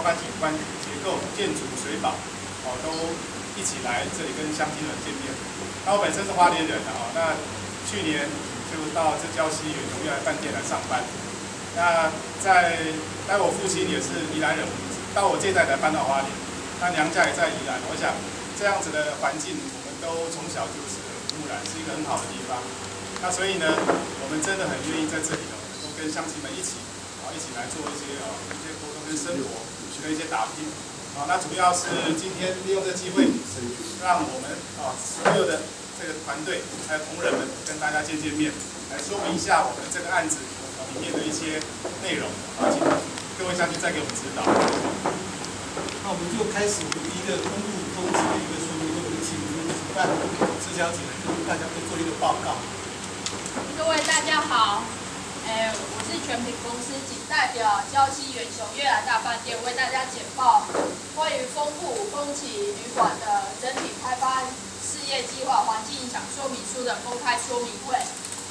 包括景观、结构、建筑、水保，哦，都一起来这里跟乡亲们见面。那我本身是花莲人的哦，那去年就到这礁溪远雄悦来饭店来上班。那在，但我父亲也是宜兰人，到我这一代才搬到花莲，他娘家也在宜兰。我想这样子的环境，我们都从小就是耳濡目染，是一个很好的地方。那所以呢，我们真的很愿意在这里呢，能够跟乡亲们一起。一起来做一些啊一些沟通跟生活的一些打拼，啊，那主要是今天利用这机会，让我们啊所有的这个团队还有同仁们跟大家见见面，来说明一下我们这个案子里面的一些内容啊，请各位下去再给我们指导。那我们就开始一个公布通知的一个说明，我们请主办施小姐来跟大家做一个报告。各位大家好。我是全品公司，仅代表礁溪远雄悦来大饭店为大家简报关于丰富风起旅馆的整体开发事业计划环境影响说明书的公开说明会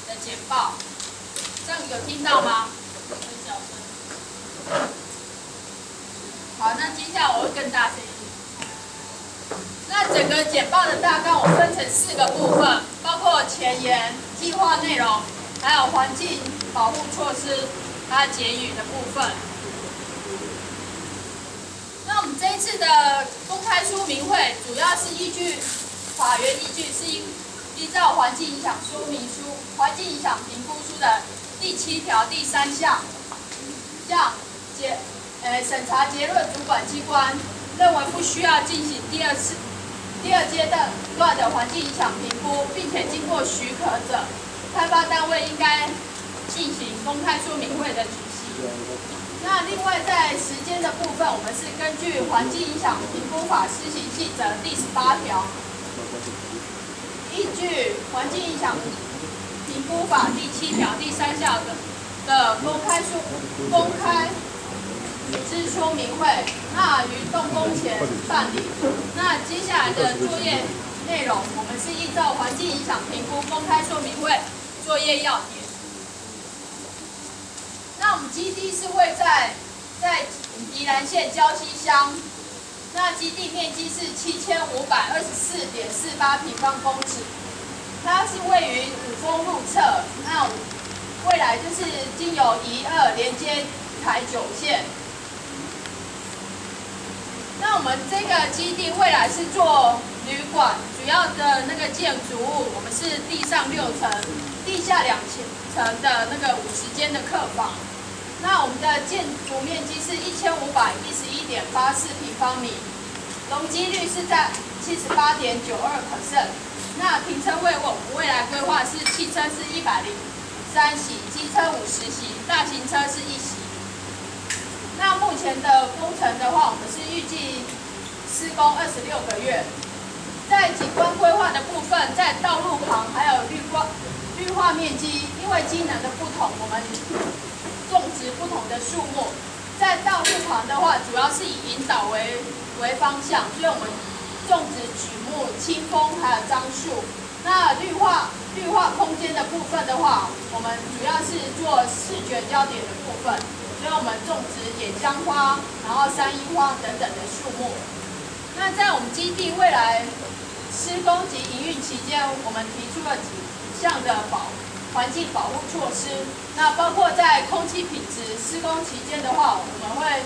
的简报。这样有听到吗？很小声。好，那接下来我会更大声一点。那整个简报的大纲我分成四个部分，包括前言、计划内容，还有环境。保护措施，它结语的部分。那我们这一次的公开说明会，主要是依据法源依据，是依依照环境影响说明书、环境影响评估书的第七条第三项，向结呃审查结论主管机关认为不需要进行第二次、第二阶段段的环境影响评估，并且经过许可者，开发单位应该。进行公开说明会的举行。那另外在时间的部分，我们是根据《环境影响评估法施行细则》第十八条，依据《环境影响评估法》第七条第三项的的公开说公开之说明会，那于动工前办理。那接下来的作业内容，我们是依照《环境影响评估公开说明会作业要点。那我们基地是位在在宜兰县礁溪乡，那基地面积是七千五百二十四点四八平方公尺，它是位于五峰路侧，那未来就是经由一二连接台九线。那我们这个基地未来是做旅馆，主要的那个建筑物，我们是地上六层，地下两层的那个五十间的客房。那我们的建筑面积是一千五百一十一点八四平方米，容积率是在七十八点九二 percent。那停车位我们未来规划是汽车是一百零三席，机车五十席，大型车是一席。那目前的工程的话，我们是预计施工二十六个月。在景观规划的部分，在道路旁还有绿化绿化面积，因为机能的不同，我们。种植不同的树木，在道路旁的话，主要是以引导为为方向，所以我们种植榉木、青枫还有樟树。那绿化绿化空间的部分的话，我们主要是做视觉焦点的部分，所以我们种植野姜花，然后山樱花等等的树木。那在我们基地未来施工及营运期间，我们提出了几项的保。环境保护措施，那包括在空气品质施工期间的话，我们会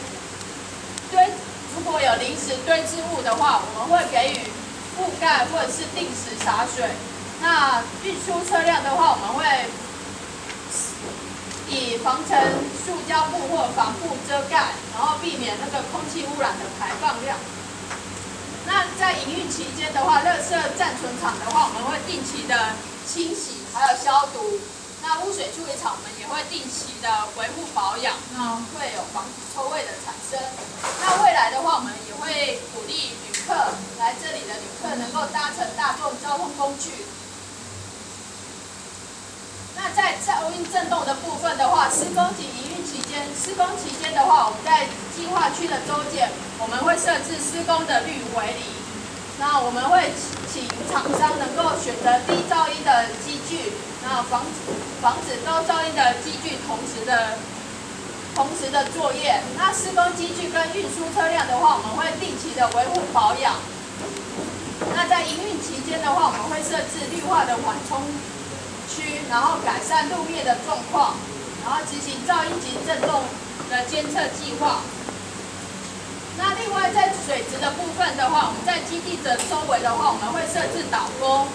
堆如果有临时堆置物的话，我们会给予覆盖或者是定时洒水。那运输车辆的话，我们会以防尘塑胶布或防布遮盖，然后避免那个空气污染的排放量。那在营运期间的话，垃圾暂存场的话，我们会定期的清洗。还有消毒，那污水处理厂我们也会定期的维护保养，那会有防止臭味的产生。那未来的话，我们也会鼓励旅客来这里的旅客能够搭乘大众交通工具。那在噪音震动的部分的话，施工及营运期间，施工期间的话，我们在计划区的周检，我们会设置施工的绿围篱。那我们会请厂商能够选择低噪音，防止防止高噪音的机具同时的同时的作业。那施工机具跟运输车辆的话，我们会定期的维护保养。那在营运期间的话，我们会设置绿化的缓冲区，然后改善路面的状况，然后执行噪音及震动的监测计划。那另外在水质的部分的话，我们在基地的周围的话，我们会设置导沟，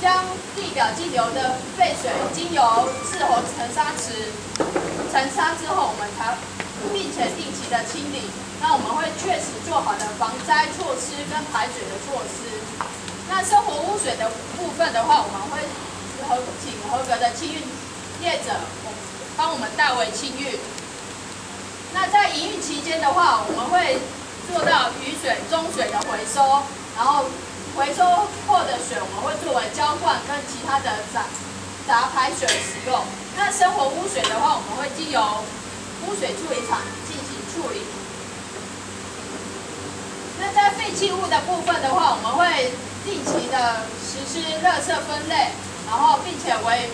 将地表径流的废水经由滞洪沉沙池沉沙之后，我们才并且定期的清理。那我们会确实做好的防灾措施跟排水的措施。那生活污水的部分的话，我们会合请合格的清运业者帮我们代为清运。那在营运期间的话，我们会做到雨水、中水的回收，然后回收后的水我们会作为浇灌跟其他的杂杂排水使用。那生活污水的话，我们会经由污水处理厂进行处理。那在废弃物的部分的话，我们会定期的实施垃圾分类，然后并且委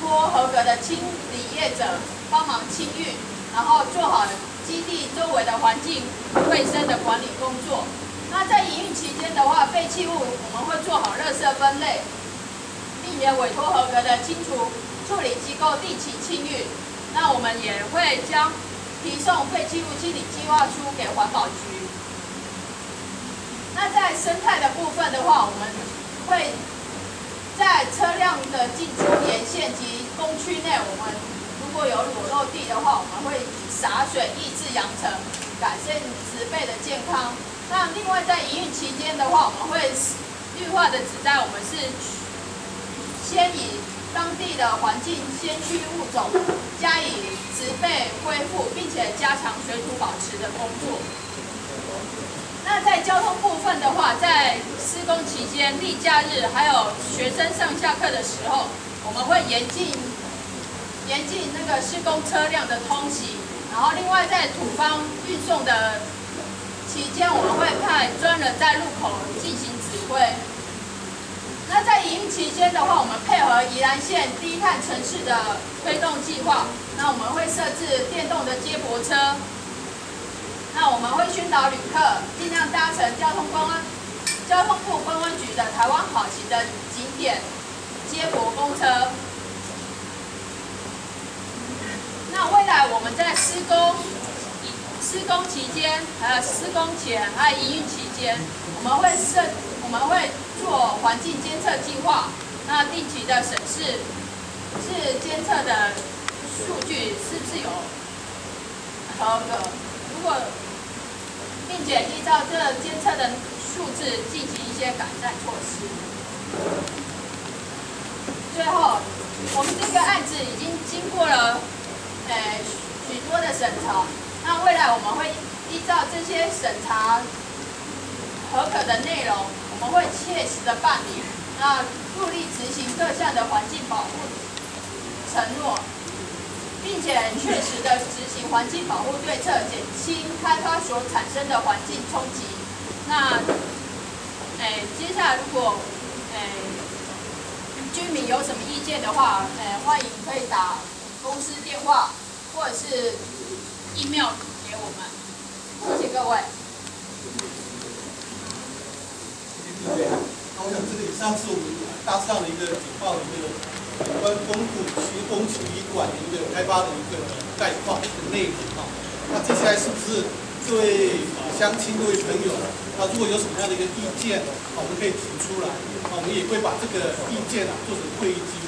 托合格的清理业者帮忙清运，然后做好基地周围的环境卫生的管理工作。那在营运的话，废弃物我们会做好垃圾分类，并且委托合格的清除处理机构定期清运。那我们也会将提送废弃物清理计划书给环保局。那在生态的部分的话，我们会在车辆的进出沿线及工区内，我们如果有裸露地的话，我们会洒水抑制扬尘，改善植被的健康。那另外在营运期间的话，我们会绿化的植栽，我们是先以当地的环境先驱物种加以植被恢复，并且加强水土保持的工作。那在交通部分的话，在施工期间、例假日还有学生上下课的时候，我们会严禁严禁那个施工车辆的通行。然后另外在土方运送的期间，我们会派专人在路口进行指挥。那在营运期间的话，我们配合宜兰县低碳城市的推动计划，那我们会设置电动的接驳车。那我们会宣导旅客尽量搭乘交通公安、交通部公安局的台湾好行的景点接驳公车。那未来我们在施工、工期间，还有施工前，还有营运期间，我们会设、我们会做环境监测计划，那定期的审视是监测的数据是不是有合格，如果并且依照这监测的数字进行一些改善措施。最后，我们这个案子已经经过了呃许多的审查，那未来我们会依照这些审查合格的内容，我们会切实的办理，那努力执行各项的环境保护承诺。并且确实的执行环境保护对策，减轻开发所产生的环境冲击。那，诶，接下来如果诶居民有什么意见的话，诶，欢迎可以打公司电话或者是 email 给我们。谢谢各位。那我想这个以上是我们大致上的一个简报的一个。有关公土区公渠医馆的一个开发的一个概况的内容啊，那接下来是不是各位啊乡亲、各位朋友，那如果有什么样的一个意见，啊，我们可以提出来，啊，我们也会把这个意见啊做成会议记录。